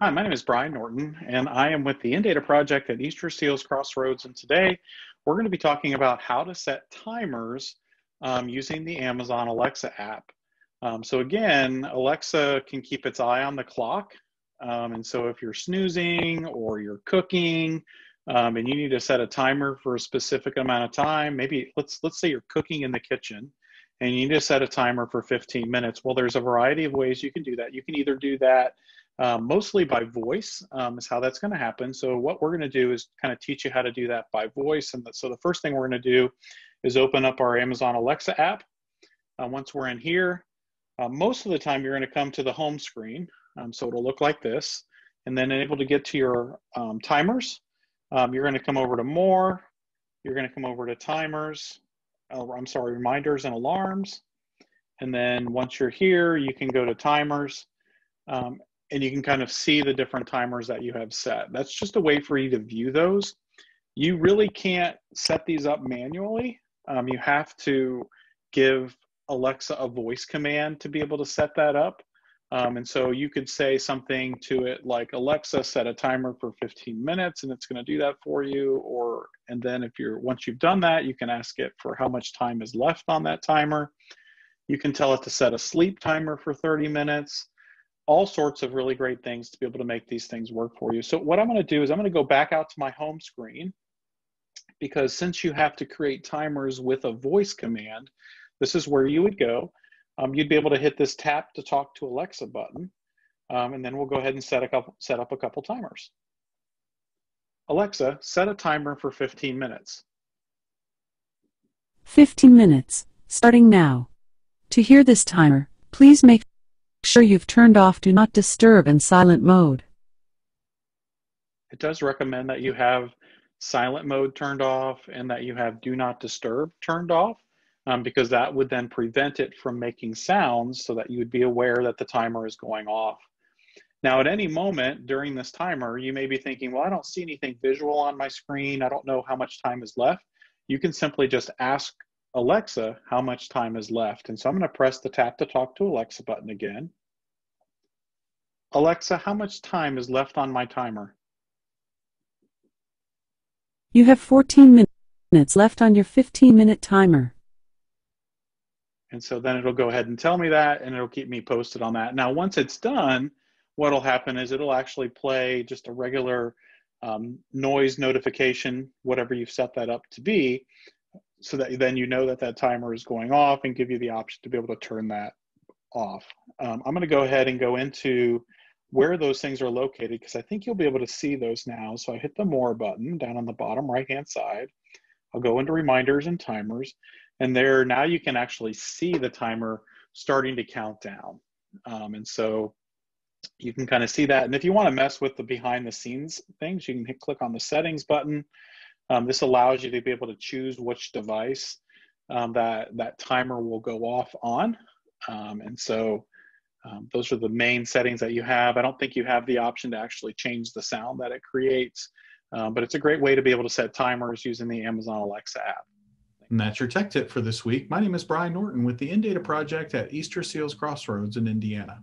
Hi, my name is Brian Norton, and I am with the InData project at Easterseals Crossroads. And today we're going to be talking about how to set timers um, using the Amazon Alexa app. Um, so again, Alexa can keep its eye on the clock. Um, and so if you're snoozing or you're cooking um, and you need to set a timer for a specific amount of time, maybe let's let's say you're cooking in the kitchen and you need to set a timer for 15 minutes. Well, there's a variety of ways you can do that. You can either do that um, mostly by voice um, is how that's going to happen. So what we're going to do is kind of teach you how to do that by voice. And so the first thing we're going to do is open up our Amazon Alexa app. Uh, once we're in here, uh, most of the time you're going to come to the home screen. Um, so it'll look like this. And then able to get to your um, timers, um, you're going to come over to more. You're going to come over to timers. Uh, I'm sorry, reminders and alarms. And then once you're here, you can go to timers. Um, and you can kind of see the different timers that you have set. That's just a way for you to view those. You really can't set these up manually. Um, you have to give Alexa a voice command to be able to set that up. Um, and so you could say something to it like Alexa, set a timer for 15 minutes, and it's going to do that for you. Or and then if you're once you've done that, you can ask it for how much time is left on that timer. You can tell it to set a sleep timer for 30 minutes all sorts of really great things to be able to make these things work for you. So what I'm going to do is I'm going to go back out to my home screen because since you have to create timers with a voice command, this is where you would go. Um, you'd be able to hit this tap to talk to Alexa button, um, and then we'll go ahead and set, a couple, set up a couple timers. Alexa, set a timer for 15 minutes. 15 minutes, starting now. To hear this timer, please make sure you've turned off Do Not Disturb in silent mode. It does recommend that you have silent mode turned off and that you have Do Not Disturb turned off um, because that would then prevent it from making sounds so that you would be aware that the timer is going off. Now, at any moment during this timer, you may be thinking, well, I don't see anything visual on my screen. I don't know how much time is left. You can simply just ask Alexa how much time is left. And so I'm going to press the tap to talk to Alexa button again. Alexa, how much time is left on my timer? You have 14 minutes left on your 15 minute timer. And so then it'll go ahead and tell me that and it'll keep me posted on that. Now, once it's done, what'll happen is it'll actually play just a regular um, noise notification, whatever you've set that up to be, so that then you know that that timer is going off and give you the option to be able to turn that off. Um, I'm going to go ahead and go into where those things are located because I think you'll be able to see those now. So I hit the more button down on the bottom right hand side. I'll go into reminders and timers and there now you can actually see the timer starting to count down. Um, and so you can kind of see that. And if you want to mess with the behind the scenes things, you can hit click on the settings button um, this allows you to be able to choose which device um, that that timer will go off on. Um, and so um, those are the main settings that you have. I don't think you have the option to actually change the sound that it creates, um, but it's a great way to be able to set timers using the Amazon Alexa app. And that's your tech tip for this week. My name is Brian Norton with the InData Project at Easterseals Crossroads in Indiana.